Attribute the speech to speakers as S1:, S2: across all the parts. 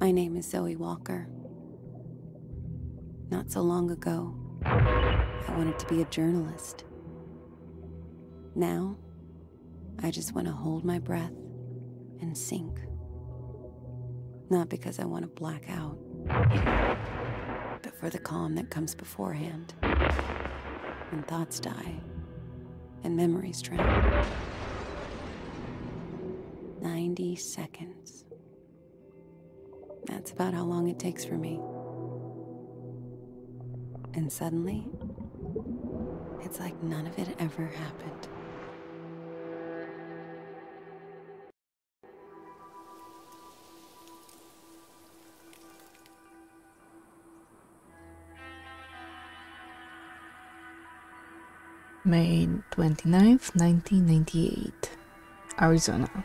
S1: My name is Zoe Walker. Not so long ago, I wanted to be a journalist. Now, I just want to hold my breath and sink. Not because I want to black out, but for the calm that comes beforehand. When thoughts die and memories drown. 90 seconds. That's about how long it takes for me. And suddenly, it's like none of it ever happened.
S2: May 29th, 1998, Arizona.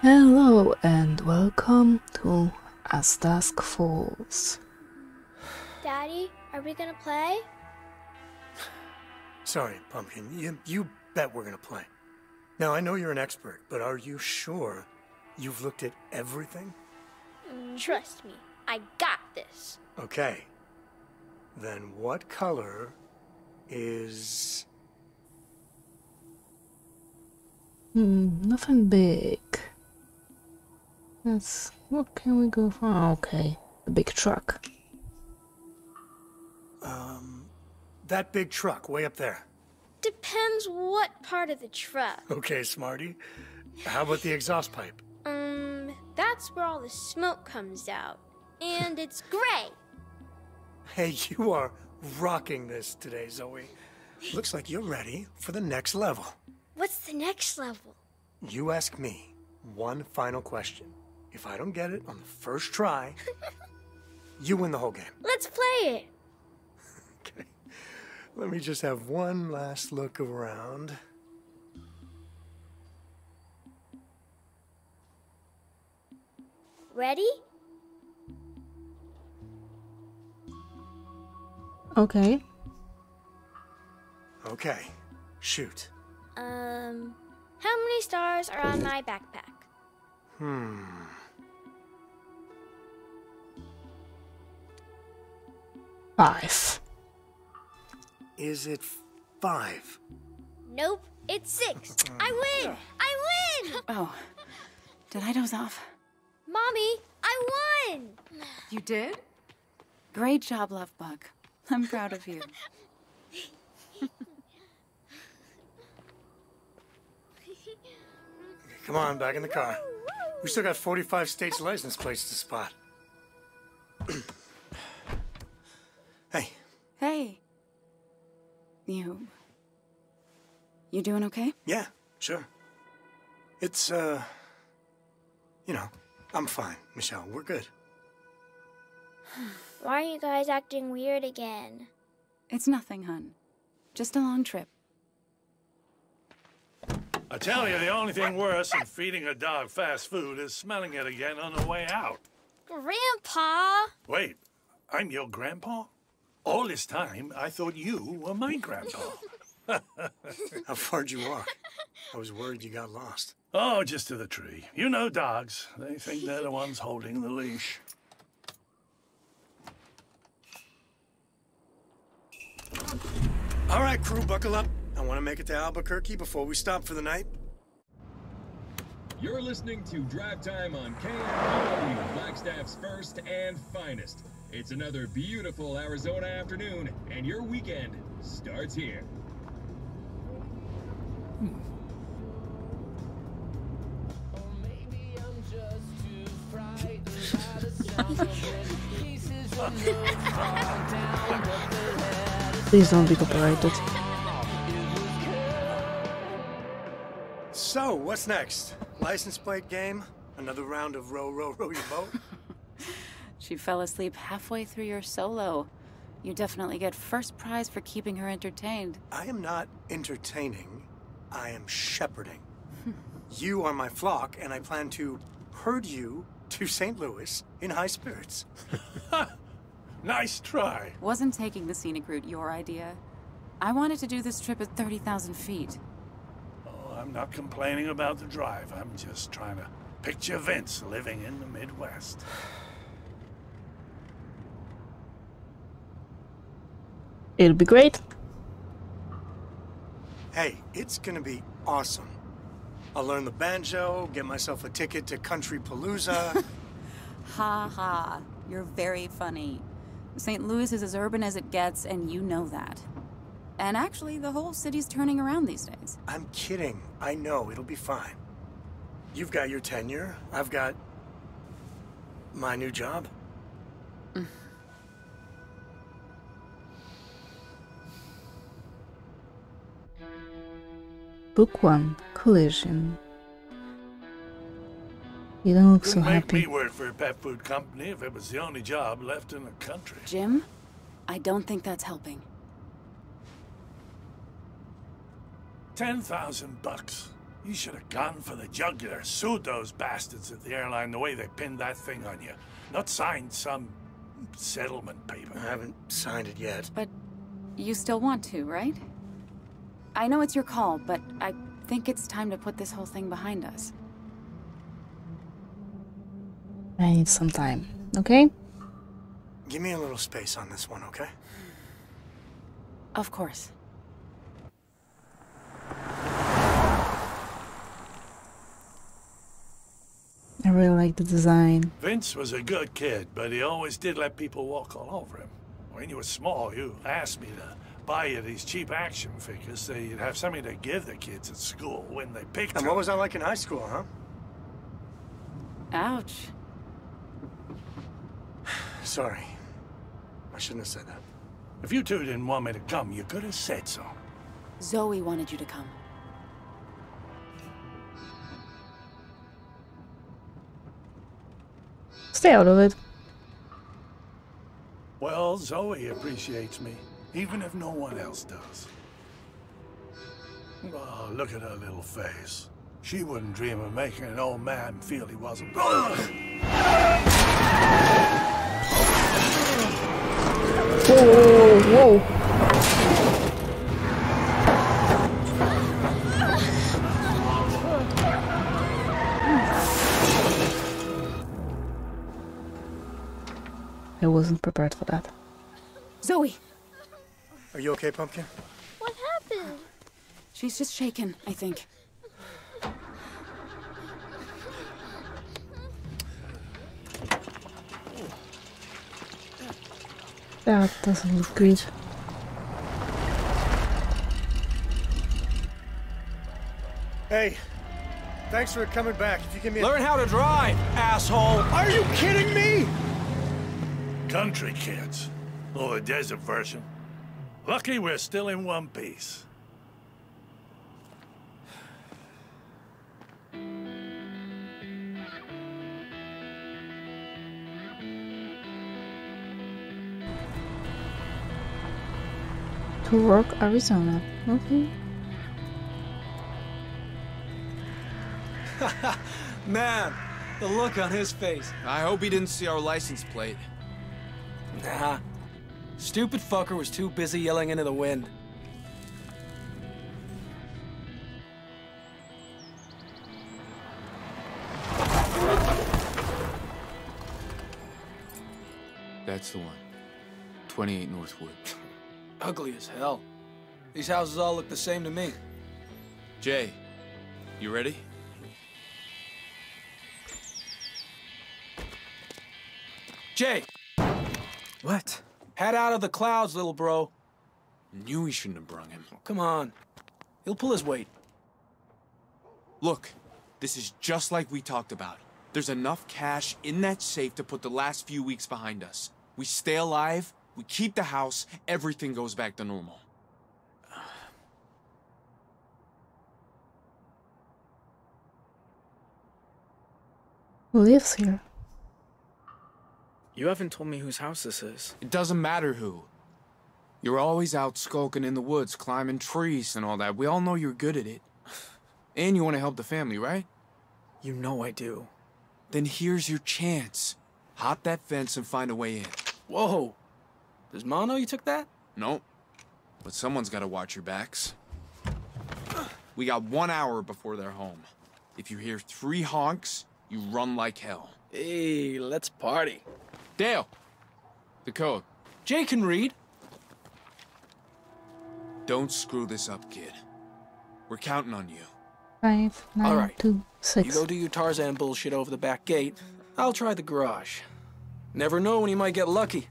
S2: Hello and welcome to As Dusk Falls.
S3: Daddy, are we gonna play?
S4: Sorry, Pumpkin. You, you bet we're gonna play. Now, I know you're an expert, but are you sure you've looked at everything?
S3: Trust me, I got this.
S4: Okay. Then what color is.
S2: Hmm, nothing big. Let's. What can we go for? Oh, okay, the big truck.
S4: Um. That big truck way up there.
S3: Depends what part of the truck.
S4: Okay, Smarty. How about the exhaust pipe?
S3: Um, that's where all the smoke comes out. And it's gray.
S4: Hey, you are rocking this today, Zoe. Looks like you're ready for the next level.
S3: What's the next level?
S4: You ask me one final question. If I don't get it on the first try, you win the whole game.
S3: Let's play it.
S4: Okay. Let me just have one last look around.
S3: Ready?
S2: Okay.
S4: Okay, shoot.
S3: Um, how many stars are on my backpack?
S4: Hmm.
S2: Five.
S4: Is it five?
S3: Nope, it's six. Mm. I win! I win!
S1: Oh, did I doze off?
S3: Mommy, I won!
S1: You did? Great job, Lovebug. I'm proud of you.
S4: Come on, back in the car. We still got 45 states license plates to spot. Hey,
S1: Hey. You. You doing okay?
S4: yeah, sure. It's, uh. You know, I'm fine, Michelle. We're good.
S3: Why are you guys acting weird again?
S1: It's nothing, hun. Just a long trip.
S5: I tell you, the only thing worse than feeding a dog fast food is smelling it again on the way out.
S3: Grandpa!
S5: Wait, I'm your grandpa? All this time, I thought you were my grandpa.
S4: How far'd you walk? I was worried you got lost.
S5: Oh, just to the tree. You know dogs. They think they're the ones holding the leash.
S4: All right, crew, buckle up. I want to make it to Albuquerque before we stop for the night.
S6: You're listening to Drive Time on KMOW, Flagstaff's first and finest. It's another beautiful Arizona afternoon, and your weekend starts here.
S2: Please don't be copyrighted.
S4: So, what's next? License plate game? Another round of row, row, row your boat?
S1: She fell asleep halfway through your solo. You definitely get first prize for keeping her entertained.
S4: I am not entertaining. I am shepherding. you are my flock, and I plan to herd you to St. Louis in high spirits.
S5: Nice try.
S1: Wasn't taking the scenic route your idea? I wanted to do this trip at 30,000 feet.
S5: Oh, I'm not complaining about the drive. I'm just trying to Picture Vince living in the Midwest.
S2: It'll be great.
S4: Hey, it's gonna be awesome. I'll learn the banjo, get myself a ticket to Country Palooza.
S7: Ha ha. You're very funny. St. Louis is as urban as it gets, and you know that. And actually, the whole city's turning around these days.
S4: I'm kidding. I know, it'll be fine. You've got your tenure, I've got my new job. Mm-hmm.
S2: Book 1 Collision. You don't look so
S5: Wouldn't make me
S2: happy.
S5: work for a pet food company if it was the only job left in the country.
S7: Jim, I don't think that's helping.
S5: Ten thousand bucks. You should have gone for the jugular, sued those bastards at the airline the way they pinned that thing on you. Not signed some settlement paper.
S4: I haven't signed it yet.
S7: But you still want to, right? I know it's your call, but I think it's time to put this whole thing behind us.
S2: I need some time, okay?
S4: Give me a little space on this one, okay?
S7: Of course.
S2: I really like the design.
S5: Vince was a good kid, but he always did let people walk all over him. When you were small, you asked me to buy you these cheap action figures so you'd have something to give the kids at school when they picked
S4: And
S5: them.
S4: what was I like in high school, huh?
S7: Ouch.
S4: Sorry. I shouldn't have said that.
S5: If you two didn't want me to come, you could have said so.
S7: Zoe wanted you to come.
S2: Stay out of it.
S5: Well, Zoe appreciates me, even if no one else does. Oh, look at her little face. She wouldn't dream of making an old man feel he wasn't.
S2: Whoa, whoa, whoa. I wasn't prepared for that.
S7: Zoe!
S4: Are you okay, Pumpkin?
S3: What happened?
S7: She's just shaken, I think.
S2: That doesn't look good.
S4: Hey, thanks for coming back. If you give me a...
S8: Learn how to drive, asshole!
S4: Are you kidding me?
S5: Country kids. Or the desert version. Lucky we're still in one piece.
S2: To work Arizona. Okay.
S8: Man, the look on his face.
S9: I hope he didn't see our license plate.
S8: Nah. Stupid fucker was too busy yelling into the wind.
S9: That's the one. 28 Northwood.
S8: Ugly as hell. These houses all look the same to me.
S9: Jay, you ready?
S8: Jay!
S9: What?
S8: Head out of the clouds, little bro.
S9: Knew we shouldn't have brung him.
S8: Come on. He'll pull his weight.
S9: Look, this is just like we talked about. There's enough cash in that safe to put the last few weeks behind us. We stay alive, we keep the house, everything goes back to normal.
S2: Who lives here?
S10: You haven't told me whose house this is.
S9: It doesn't matter who. You're always out skulking in the woods, climbing trees and all that. We all know you're good at it. And you want to help the family, right?
S10: You know I do.
S9: Then here's your chance. Hop that fence and find a way in.
S8: Whoa. Does Ma know you took that?
S9: Nope. But someone's got to watch your backs. We got one hour before they're home. If you hear three honks, You run like hell.
S8: Hey, let's party.
S9: Dale! The code.
S8: Jay can read.
S9: Don't screw this up, kid. We're counting on you.
S2: Five, nine,
S8: All right.
S2: two,
S8: You
S2: six.
S8: go do your Tarzan bullshit over the back gate. I'll try the garage. Never know when you might get lucky.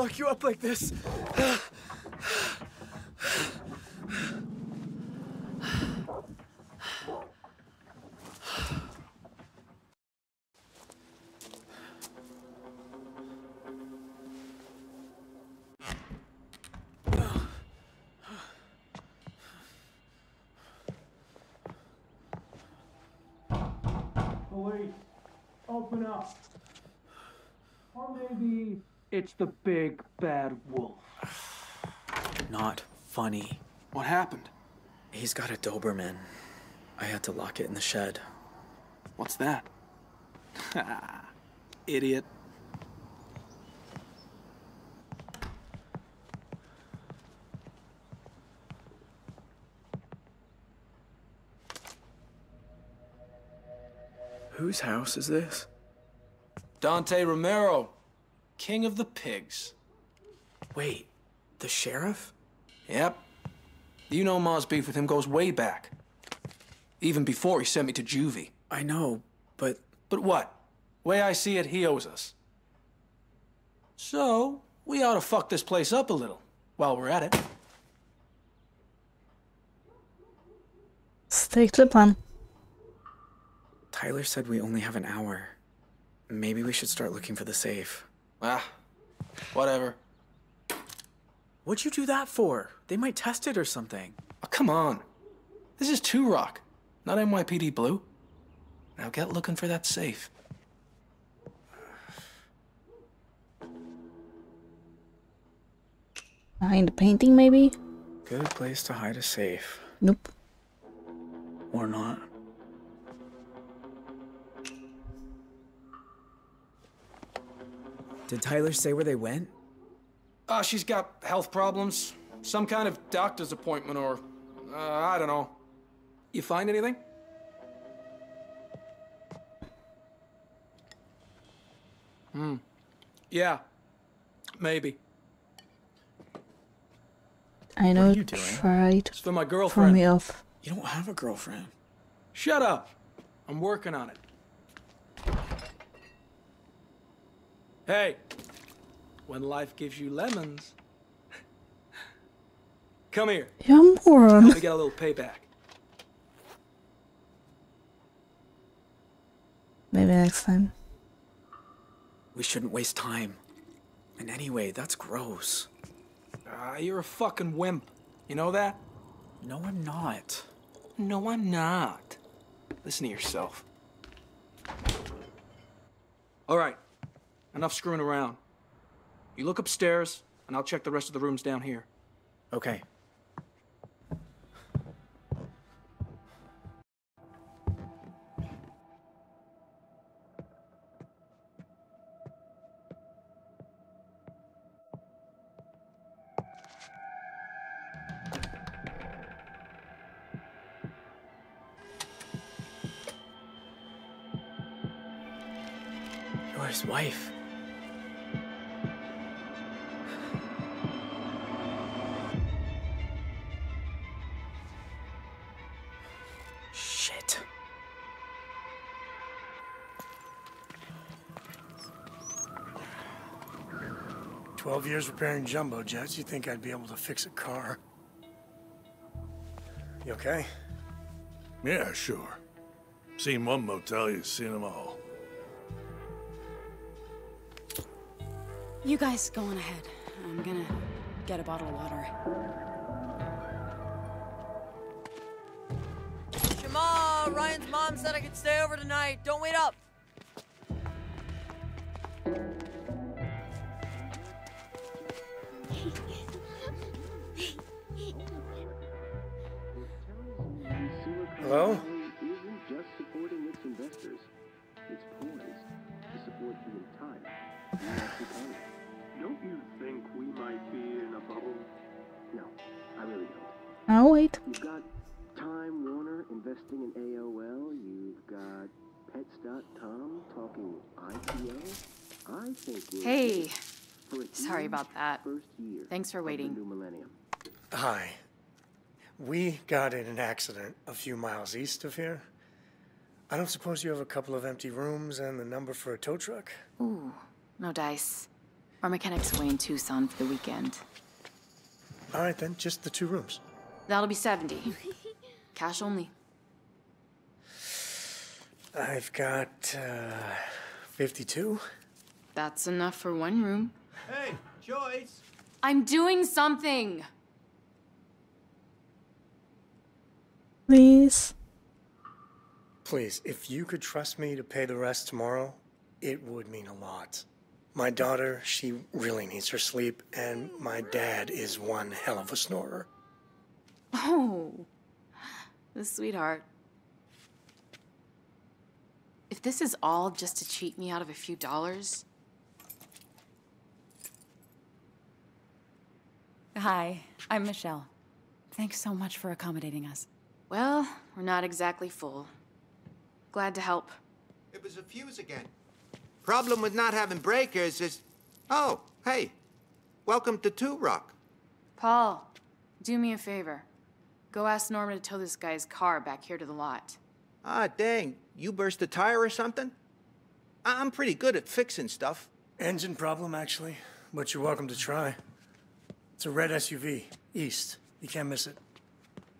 S8: Lock you up like this.
S11: Police, open up. Or maybe it's the big bad wolf.
S10: Not funny.
S8: What happened?
S10: He's got a Doberman. I had to lock it in the shed.
S8: What's that? Idiot.
S10: Whose house is this?
S8: Dante Romero, king of the pigs.
S10: Wait, the sheriff?
S8: Yep. You know Ma's beef with him goes way back. Even before he sent me to juvie.
S10: I know, but
S8: But what? Way I see it, he owes us. So, we ought to fuck this place up a little while we're at it.
S2: Stick to the plan.
S10: Tyler said we only have an hour. Maybe we should start looking for the safe.
S8: Ah, whatever.
S10: What'd you do that for? They might test it or something.
S8: Oh, come on. This is Two Rock, not NYPD Blue. Now get looking for that safe.
S2: Behind the painting, maybe?
S10: Good place to hide a safe.
S2: Nope.
S10: Or not. Did Tyler say where they went?
S8: Ah, she's got health problems. Some kind of doctor's appointment or, uh, I don't know. You find anything? Hmm. Yeah. Maybe.
S2: I know
S10: you doing?
S2: tried
S8: It's for my
S2: to throw
S8: girlfriend.
S2: me off.
S10: You don't have a girlfriend.
S8: Shut up. I'm working on it. Hey, when life gives you lemons, come here.
S2: You moron.
S8: Let me get a little payback.
S2: Maybe next time.
S10: We shouldn't waste time. And anyway, that's gross.
S8: Ah, you're a fucking wimp. You know that?
S10: No, I'm not.
S8: No, I'm not. Listen to yourself. All right, enough screwing around. You look upstairs, and I'll check the rest of the rooms down here.
S10: Okay.
S4: Years repairing jumbo jets. You think I'd be able to fix a car? You okay?
S5: Yeah, sure. Seen one motel, you've seen them all.
S7: You guys go on ahead. I'm gonna get a bottle of water.
S12: Shema, Ryan's mom said I could stay over tonight. Don't wait up.
S13: To support the entire Don't you think we might be in a bubble? No, I really don't.
S2: I'll wait.
S13: You've got Time Warner investing in AOL. You've got Pets.com talking IPO. I think we're
S7: Hey. Sorry about that.
S13: First year
S7: Thanks for waiting.
S13: new millennium.
S4: Hi. We got in an accident a few miles east of here. I don't suppose you have a couple of empty rooms and the number for a tow truck?
S7: Ooh, no dice. Our mechanic's away in Tucson for the weekend.
S4: All right, then, just the two rooms.
S7: That'll be 70. Cash only.
S4: I've got uh, 52.
S7: That's enough for one room.
S14: Hey, Joyce!
S7: I'm doing something!
S2: Please.
S4: Please, if you could trust me to pay the rest tomorrow, it would mean a lot. My daughter, she really needs her sleep, and my dad is one hell of a snorer.
S7: Oh, the sweetheart. If this is all just to cheat me out of a few dollars,
S15: Hi, I'm Michelle. Thanks so much for accommodating us.
S7: well, we're not exactly full. Glad to help.
S14: It was a fuse again. Problem with not having breakers is. Oh, hey. Welcome to Two Rock.
S7: Paul, do me a favor. Go ask Norman to tow this guy's car back here to the lot.
S14: Ah, dang. You burst a tire or something? I- I'm pretty good at fixing stuff.
S4: Engine problem, actually, but you're welcome to try. It's a red SUV, east. You can't miss it.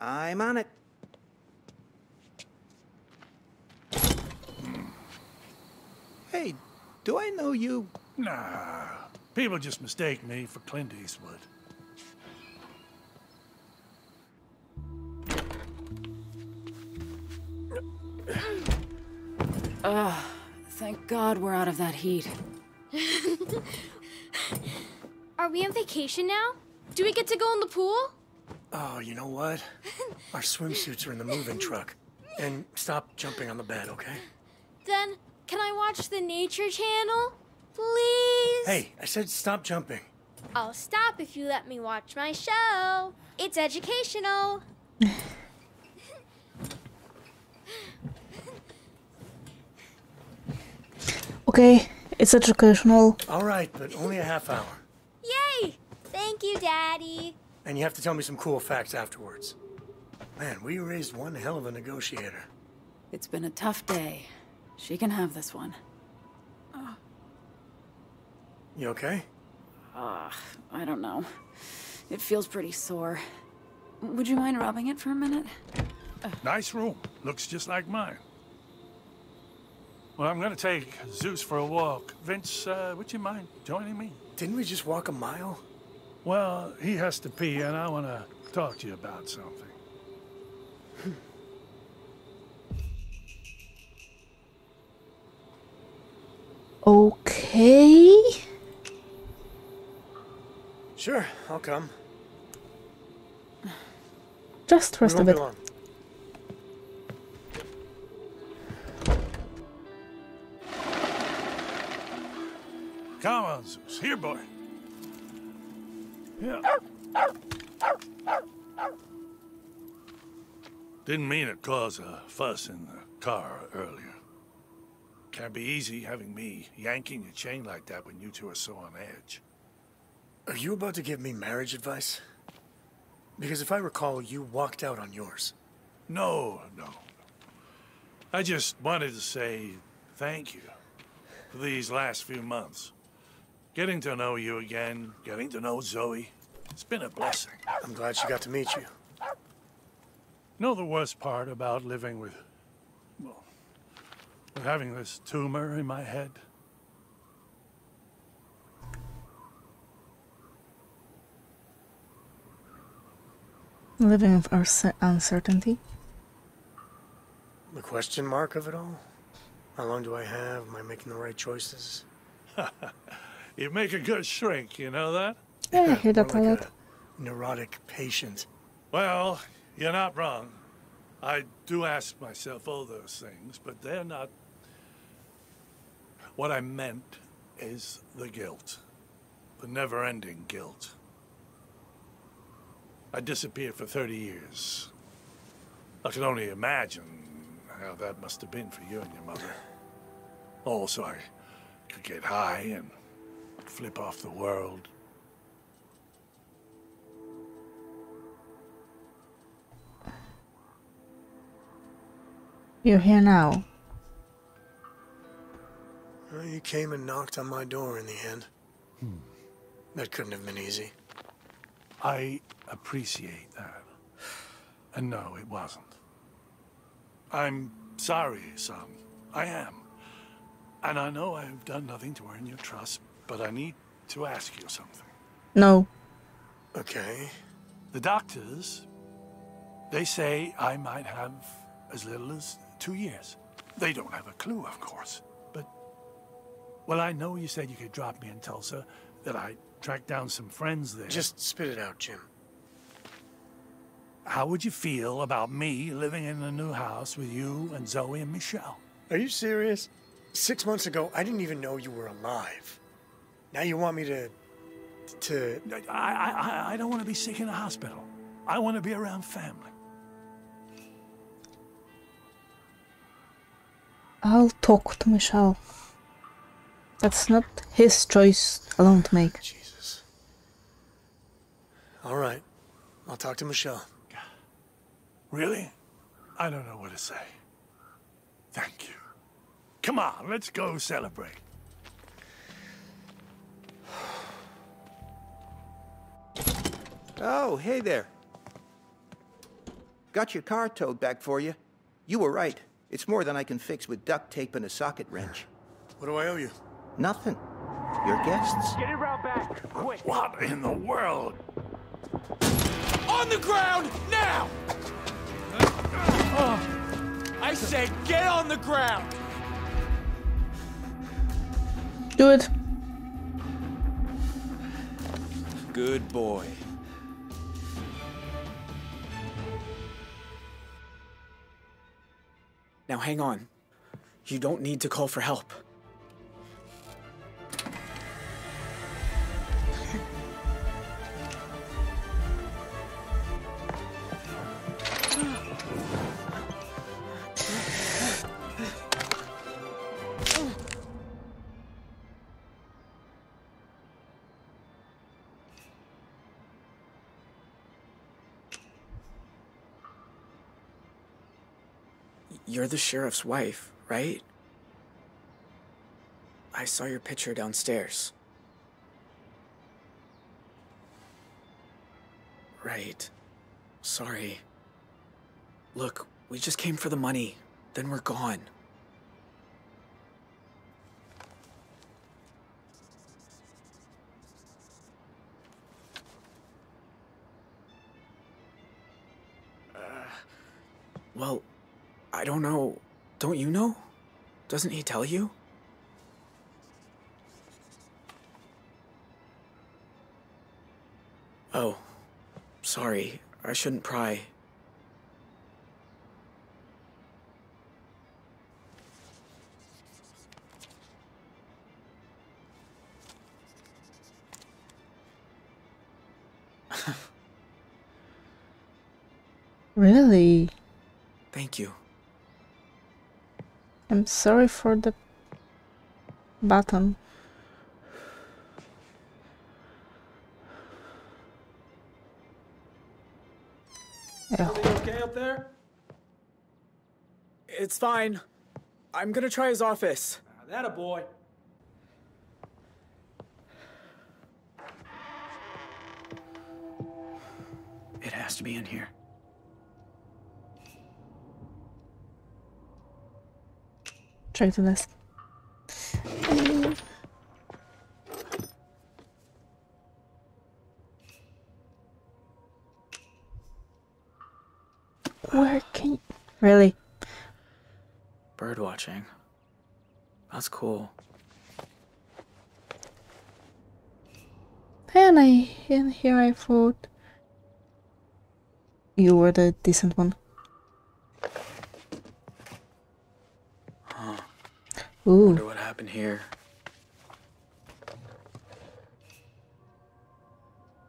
S14: I'm on it. Hey, do I know you?
S5: Nah. People just mistake me for Clint Eastwood.
S15: Ugh, thank God we're out of that heat.
S3: Are we on vacation now? Do we get to go in the pool?
S4: Oh, you know what? Our swimsuits are in the moving truck. And stop jumping on the bed, okay?
S3: Then, can I watch the Nature Channel? Please?
S4: Hey, I said stop jumping.
S3: I'll stop if you let me watch my show. It's educational.
S2: Okay, it's educational.
S4: All right, but only a half hour.
S3: Yay! Thank you, Daddy.
S4: And you have to tell me some cool facts afterwards. Man, we raised one hell of a negotiator.
S15: It's been a tough day. She can have this one.
S4: You okay?
S15: Ugh, I don't know. It feels pretty sore. Would you mind rubbing it for a minute?
S5: Nice room. Looks just like mine. Well, I'm gonna take Zeus for a walk. Vince, uh, would you mind joining me?
S4: Didn't we just walk a mile?
S5: Well, he has to pee, and I want to talk to you about something.
S2: Okay.
S4: Sure, I'll come.
S2: Just rest
S4: we
S2: a bit.
S5: Come on, Zeus. Here, boy. Yeah. Didn't mean to cause a fuss in the car earlier. Can't be easy having me yanking your chain like that when you two are so on edge.
S4: Are you about to give me marriage advice? Because if I recall, you walked out on yours.
S5: No, no. I just wanted to say thank you for these last few months. Getting to know you again, getting to know Zoe, it's been a blessing.
S4: I'm glad she got to meet you.
S5: know the worst part about living with having this tumor in my head.
S2: Living with our uncertainty.
S4: The question mark of it all? How long do I have? Am I making the right choices?
S5: you make a good shrink, you know that?
S2: Yeah, I hear that
S4: a. Neurotic patient.
S5: Well, you're not wrong. I do ask myself all those things, but they're not what I meant is the guilt. The never ending guilt. I disappeared for 30 years. I can only imagine how that must have been for you and your mother. Also, I could get high and flip off the world.
S2: You're here now.
S4: Well, you came and knocked on my door in the end. Hmm. That couldn't have been easy.
S5: I appreciate that. And no, it wasn't. I'm sorry, son. I am. And I know I've done nothing to earn your trust, but I need to ask you something.
S2: No.
S4: Okay.
S5: The doctors, they say I might have as little as two years. They don't have a clue, of course. But, well, I know you said you could drop me in Tulsa, that I tracked down some friends there.
S4: Just spit it out, Jim.
S5: How would you feel about me living in a new house with you and Zoe and Michelle?
S4: Are you serious? Six months ago, I didn't even know you were alive. Now you want me to. to.
S5: I, I, I don't want to be sick in a hospital. I want to be around family.
S2: I'll talk to Michelle. That's not his choice alone to make.
S4: Jesus. All right. I'll talk to Michelle.
S5: Really? I don't know what to say. Thank you. Come on, let's go celebrate.
S14: Oh, hey there. Got your car towed back for you. You were right. It's more than I can fix with duct tape and a socket wrench.
S4: What do I owe you?
S14: Nothing. Your guests.
S11: Get it round back, quick.
S5: What in the world?
S9: On the ground, now! Uh, I said get on the ground!
S2: Do it.
S9: Good boy.
S10: Now hang on. You don't need to call for help. You're the sheriff's wife, right? I saw your picture downstairs. Right. Sorry. Look, we just came for the money. Then we're gone. Uh, well, I don't know. Don't you know? Doesn't he tell you? Oh, sorry. I shouldn't pry.
S2: Really?
S10: Thank you.
S2: I'm sorry for the button. Yeah.
S8: Everything okay up there?
S10: It's fine. I'm gonna try his office.
S8: Ah, that a boy.
S10: It has to be in here.
S2: The list. Where can you... Really?
S10: Bird watching. That's cool.
S2: And I and here I thought you were the decent one. Ooh.
S10: Wonder what happened here.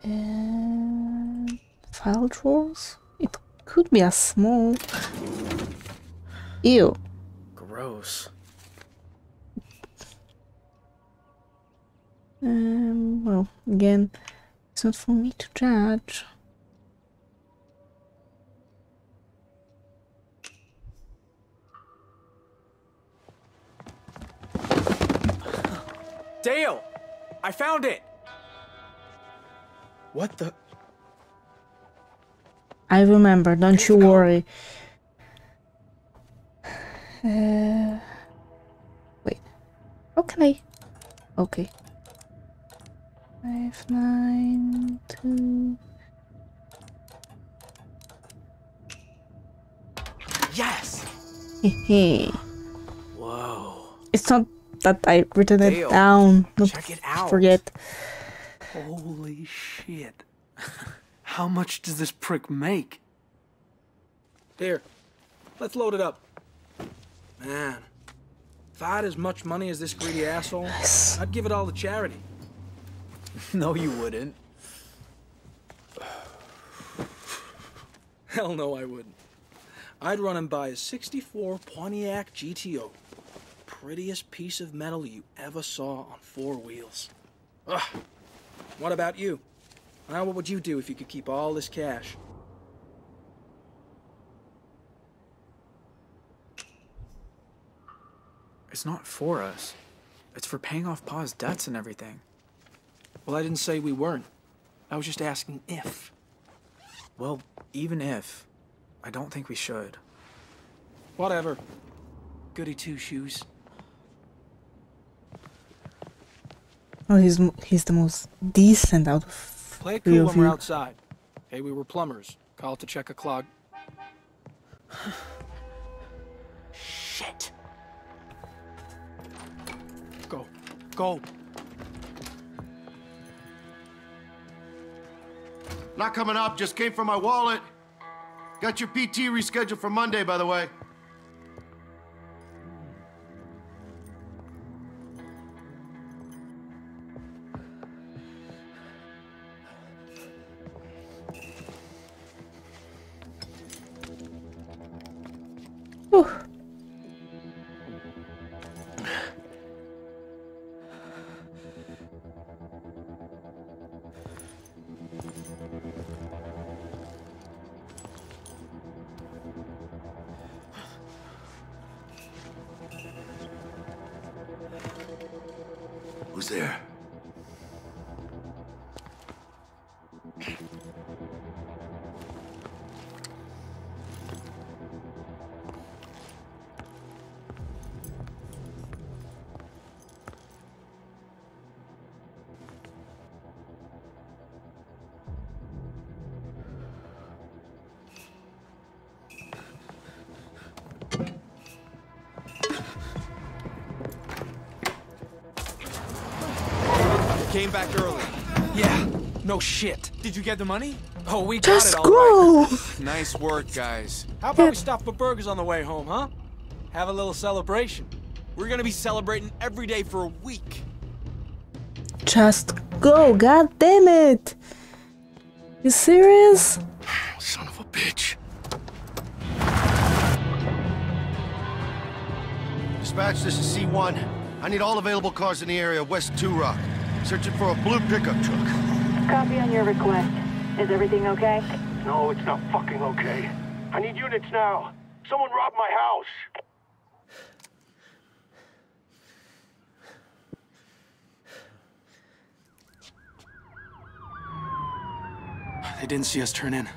S2: And file drawers? It could be a small. Ew.
S10: Gross.
S2: Um, well, again, it's not for me to judge.
S10: Dale! I found it! What the?
S2: I remember, don't you worry. Uh, wait. How can I? Okay. Five, nine, two.
S10: Yes!
S2: Hehe.
S10: Whoa.
S2: It's not that I written it
S10: Dale,
S2: down. Not
S10: check it out.
S2: Forget.
S11: Holy shit. How much does this prick make?
S8: Here, let's load it up. Man, if I had as much money as this greedy asshole, I'd give it all to charity.
S10: no, you wouldn't.
S8: Hell no, I wouldn't. I'd run and buy a 64 Pontiac GTO. Prettiest piece of metal you ever saw on four wheels. Ugh. What about you? Now, what would you do if you could keep all this cash?
S10: It's not for us. It's for paying off Pa's debts and everything.
S8: Well, I didn't say we weren't. I was just asking if.
S10: Well, even if, I don't think we should.
S8: Whatever. Goody two shoes.
S2: Oh, he's he's the most decent out of
S8: Play it
S2: three
S8: cool
S2: of
S8: when we're outside. Hey, we were plumbers. Call to check a clog.
S10: Shit.
S8: Go. Go.
S16: Not coming up, just came from my wallet. Got your PT rescheduled for Monday, by the way.
S9: Came back early.
S8: Yeah, no shit.
S9: Did you get the money?
S8: Oh, we
S2: Just
S8: got it all right.
S2: go.
S9: Nice work, guys.
S8: How about we stop for burgers on the way home, huh? Have a little celebration.
S9: We're gonna be celebrating every day for a week.
S2: Just go. God damn it. You serious?
S16: Son of a bitch. Dispatch, this is C1. I need all available cars in the area west 2 Rock. Searching for a blue pickup truck.
S17: Copy on your request. Is everything okay?
S13: No, it's not fucking okay. I need units now. Someone robbed my house.
S8: They didn't see us turn in.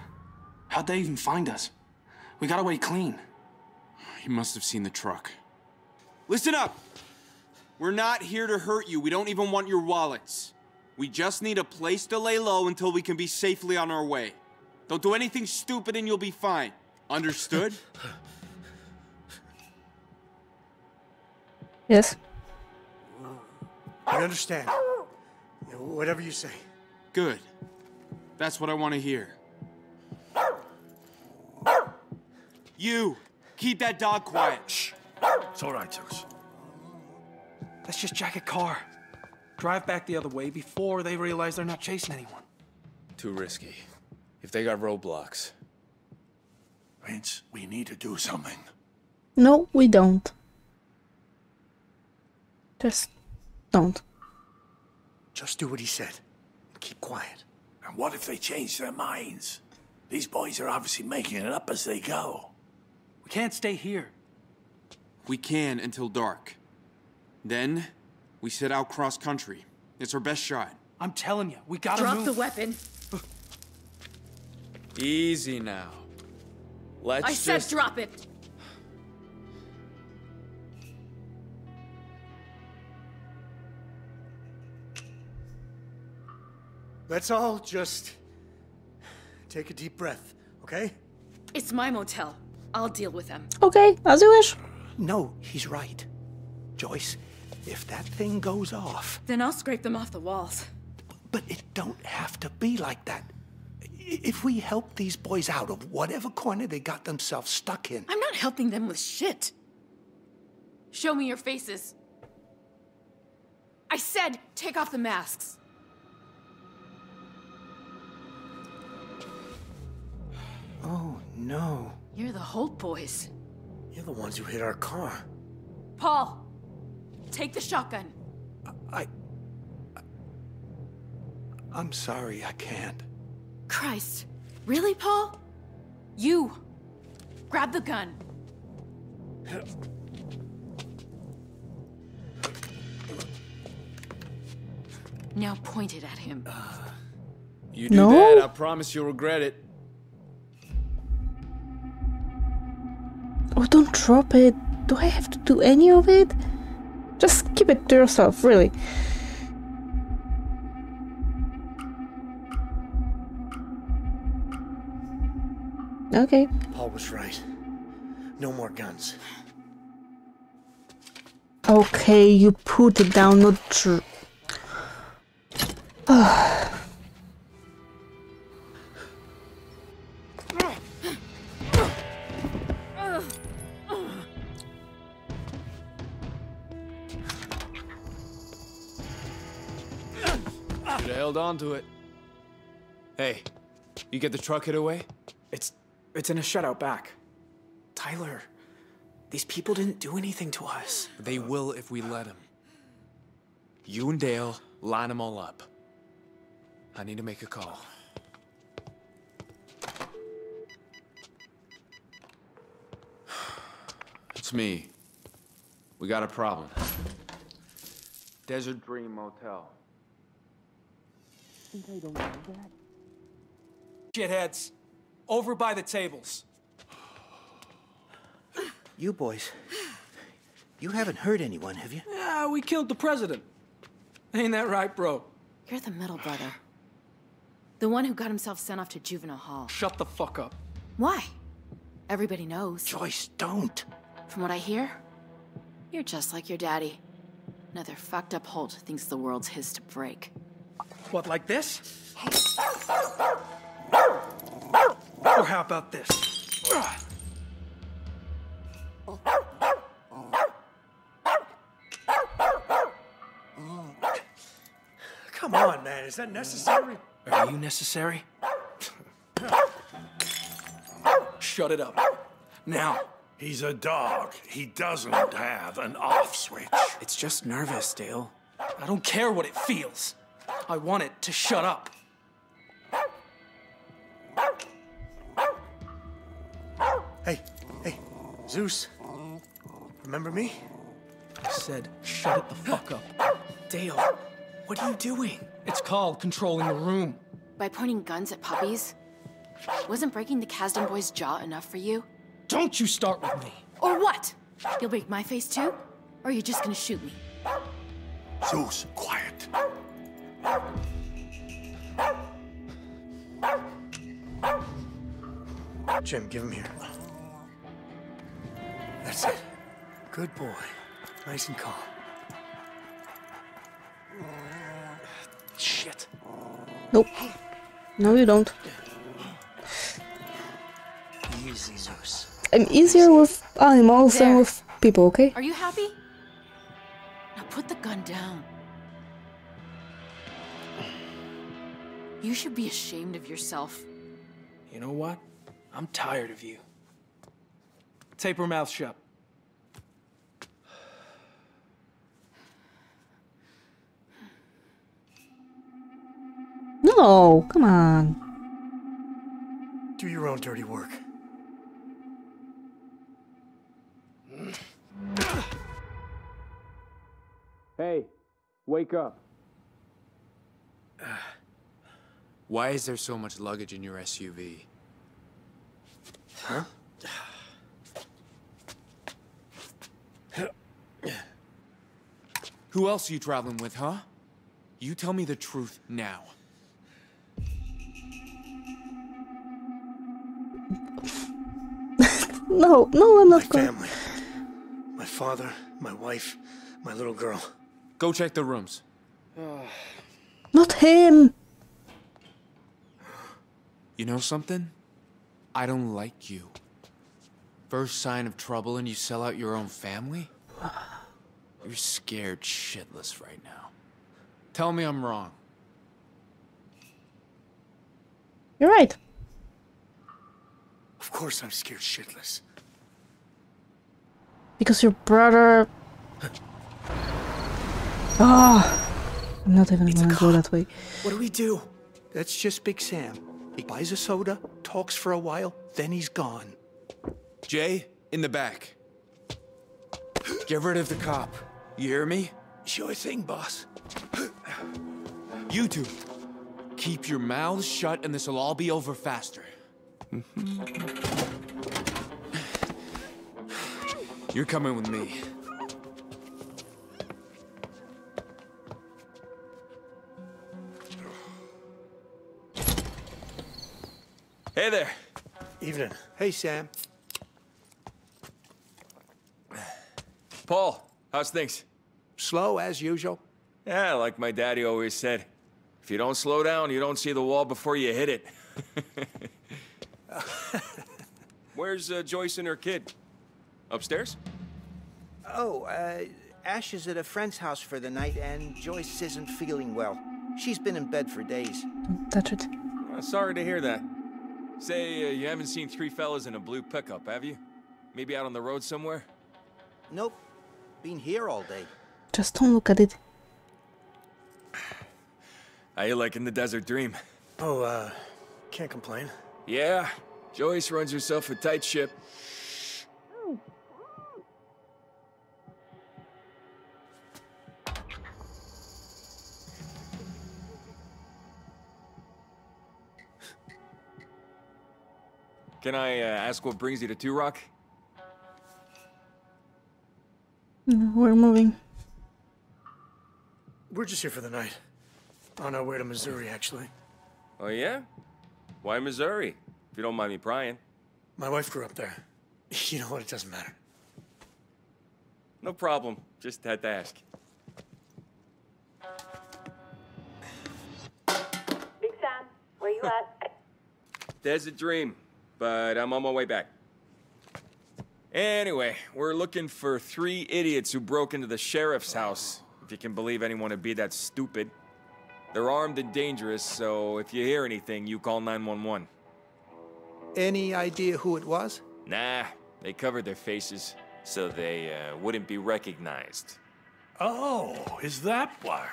S8: How'd they even find us? We got away clean.
S9: He must have seen the truck. Listen up! We're not here to hurt you. We don't even want your wallets. We just need a place to lay low until we can be safely on our way. Don't do anything stupid and you'll be fine. Understood?
S2: Yes.
S4: I understand. Yeah, Whatever you say.
S9: Good. That's what I want to hear. You! Keep that dog quiet. Shh.
S5: It's all right, Zeus.
S8: Let's just jack a car. Drive back the other way before they realize they're not chasing anyone.
S18: Too risky. If they got roadblocks.
S5: Vince, we need to do something.
S2: No, we don't. Just don't.
S4: Just do what he said. And keep quiet.
S5: And what if they change their minds? These boys are obviously making it up as they go.
S8: We can't stay here.
S9: We can until dark. Then, we set out cross country. It's our best shot.
S8: I'm telling you, we gotta
S15: Drop
S8: move.
S15: the weapon.
S18: Easy now. Let's
S15: I said
S18: just...
S15: drop it.
S4: Let's all just take a deep breath, okay?
S15: It's my motel. I'll deal with them.
S2: Okay, as you wish.
S14: No, he's right. Joyce, if that thing goes off,
S15: Then I'll scrape them off the walls.
S14: but it don't have to be like that. If we help these boys out of whatever corner they got themselves stuck in,
S15: I'm not helping them with shit. Show me your faces. I said take off the masks.
S4: Oh, no.
S15: You're the Holt boys.
S4: You're the ones who hit our car.
S15: Paul, take the shotgun.
S14: I. I'm sorry, I can't.
S15: Christ. Really, Paul? You. Grab the gun. Now point it at him.
S18: Uh, you do
S2: No.
S18: that, I promise you'll regret it.
S2: Oh, don't drop it. Do I have to do any of it? Just keep it to yourself, really. Okay.
S4: Paul was right. No more guns.
S2: Okay, you put it down, not true.
S18: Should have held on to it. Hey, you get the truck hid away?
S8: It's it's in a shutout back. Tyler, these people didn't do anything to us.
S9: They will if we let them. You and Dale, line them all up. I need to make a call. It's me. We got a problem. Desert Dream Motel.
S8: Shitheads, over by the tables.
S14: You boys, you haven't hurt anyone, have you?
S8: Yeah, we killed the president. Ain't that right, bro?
S15: You're the middle brother. The one who got himself sent off to juvenile hall.
S8: Shut the fuck up.
S15: Why? Everybody knows.
S14: Joyce, don't.
S15: From what I hear, you're just like your daddy. Another fucked up Holt thinks the world's his to break.
S8: What, like this? Or how about this?
S4: Come on, man. Is that necessary?
S8: Are you necessary? Shut it up. Now.
S5: He's a dog. He doesn't have an off switch.
S8: It's just nervous, Dale. I don't care what it feels. I want it to shut up.
S4: Hey, hey, Zeus. Remember me?
S8: I said, shut it the fuck up. Dale, what are you doing? It's called controlling the room.
S15: By pointing guns at puppies? Wasn't breaking the Kasdan boy's jaw enough for you?
S8: Don't you start with me.
S15: Or what? You'll break my face too? Or are you just gonna shoot me?
S5: Zeus, quiet.
S4: Jim, give him here. That's it. Good boy. Nice and calm.
S11: Shit.
S2: Nope. No, you don't.
S11: Easy, Zeus.
S2: I'm easier with animals there. than with people, okay?
S15: Are you happy? Now put the gun down. You should be ashamed of yourself.
S8: You know what? I'm tired of you. Tape her mouth shut.
S2: No, come on.
S4: Do your own dirty work.
S18: Hey, wake up.
S9: Why is there so much luggage in your SUV?
S4: Huh?
S9: Who else are you traveling with, huh? You tell me the truth now.
S2: No, no, I'm not
S4: My
S2: going.
S4: family. My father, my wife, my little girl.
S9: Go check the rooms.
S2: Not him.
S9: You know something? I don't like you. First sign of trouble and you sell out your own family? You're scared shitless right now. Tell me I'm wrong.
S2: You're right.
S4: Of course I'm scared shitless.
S2: Because your brother. Ah, I'm not even gonna go that way.
S11: What do we do? That's just Big Sam. He buys a soda, talks for a while, then he's gone.
S9: Jay, in the back. Get rid of the cop. You hear me?
S11: Sure thing, boss.
S9: You two, keep your mouths shut and this will all be over faster. Mm-hmm. You're coming with me.
S18: Hey there.
S4: Evening.
S14: Hey, Sam.
S18: Paul, how's things?
S11: Slow as usual.
S18: Yeah, like my daddy always said. If you don't slow down, you don't see the wall before you hit it. Where's uh, Joyce and her kid? Upstairs?
S14: Oh, uh, Ash is at a friend's house for the night, and Joyce isn't feeling well. She's been in bed for days.
S2: Don't touch it.
S18: Uh, sorry to hear that. Say, uh, you haven't seen three fellas in a blue pickup, have you? Maybe out on the road somewhere?
S14: Nope. Been here all day.
S2: Just don't look at it.
S18: How you liking the desert dream?
S4: Oh, uh, can't complain.
S18: Yeah, Joyce runs herself a tight ship. Can I uh, ask what brings you to Two Rock?
S2: We're moving.
S4: We're just here for the night. On our way to Missouri, actually.
S18: Oh, yeah? Why Missouri? If you don't mind me prying.
S4: My wife grew up there. You know what? It doesn't matter.
S18: No problem. Just had to ask.
S17: Big Sam, where you at?
S18: There's a dream, but I'm on my way back. Anyway, we're looking for three idiots who broke into the sheriff's house, if you can believe anyone would be that stupid. They're armed and dangerous, so if you hear anything, you call 911.
S11: Any idea who it was?
S18: Nah, they covered their faces, so they uh, wouldn't be recognized.
S5: Oh, is that why?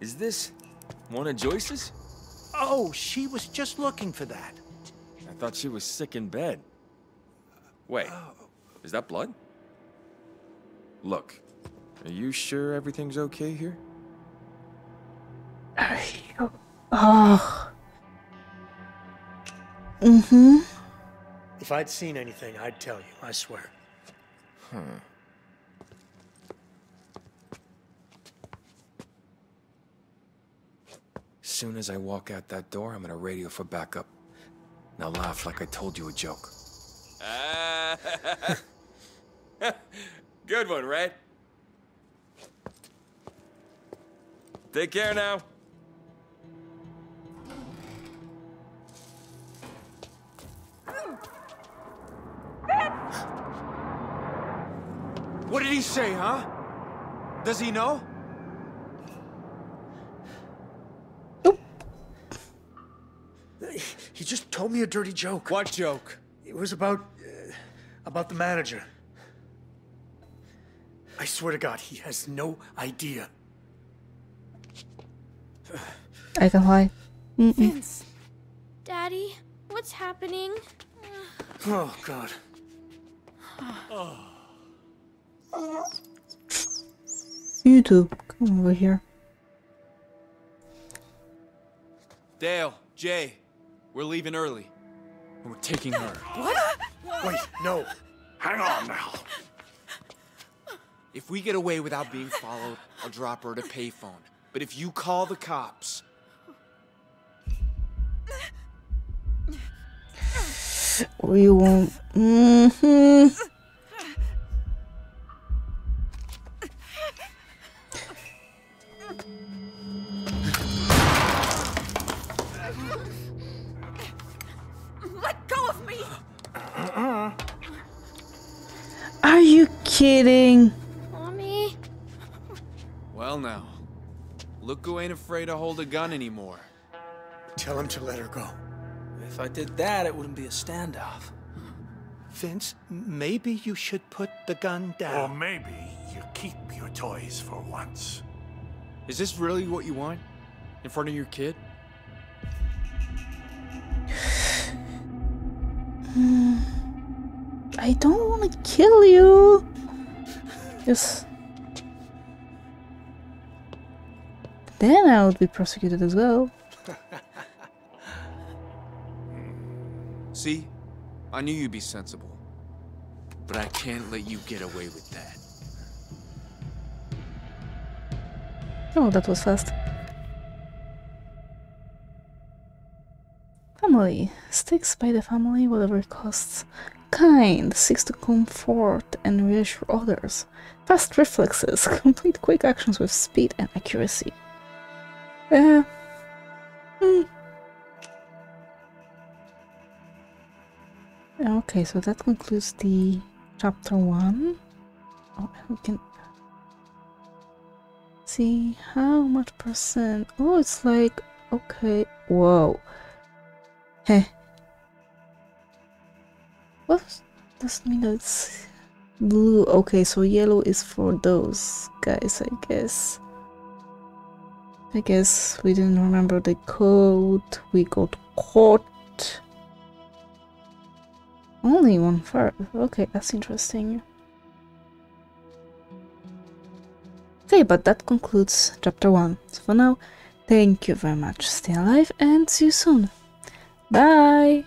S18: Is this one of Joyce's?
S11: Oh, she was just looking for that.
S18: I thought she was sick in bed. Wait, is that blood? Look, are you sure everything's okay here?
S2: Oh. Mm-hmm.
S4: If I'd seen anything, I'd tell you, I swear.
S18: Huh. Soon as I walk out that door, I'm gonna radio for backup. Now laugh like I told you a joke. Ah. Good one, right? Take care now.
S9: What did he say, huh? Does he know?
S4: He just told me a dirty joke.
S9: What joke?
S4: It was about. Uh, about the manager. I swear to God, he has no idea.
S2: I can lie. Mm -mm.
S3: Vince. Daddy, what's happening?
S4: Oh, God.
S2: You two, come over here.
S9: Dale, Jay, we're leaving early. And we're taking her.
S4: What? Wait, no. Hang on now.
S9: If we get away without being followed, I'll drop her at a payphone. But if you call the cops,
S2: We won't. Mm-hmm. Kidding?
S3: Mommy.
S9: well now. Look who ain't afraid to hold a gun anymore.
S4: Tell him to let her go.
S8: If I did that, it wouldn't be a standoff.
S11: Vince, maybe you should put the gun down.
S5: Or
S11: down.
S5: maybe you keep your toys for once.
S9: Is this really what you want? In front of your kid?
S2: I don't want to kill you. Yes. Then I would be prosecuted as well.
S9: See? I knew you'd be sensible. But I can't let you get away with that.
S2: Oh, that was fast. Family. Sticks by the family, whatever it costs. Kind. Seeks to comfort and reassure others. Fast reflexes. Complete quick actions with speed and accuracy. Uh, hmm. Okay, so that concludes the chapter one. Oh, we can see how much percent. Oh, it's like okay. Whoa. Heh. What does mean that it's blue? Okay, so yellow is for those guys, I guess. I guess we didn't remember the code. We got caught. Only one fire. Okay, that's interesting. Okay, but that concludes chapter 1. So for now, thank you very much. Stay alive and see you soon. Bye!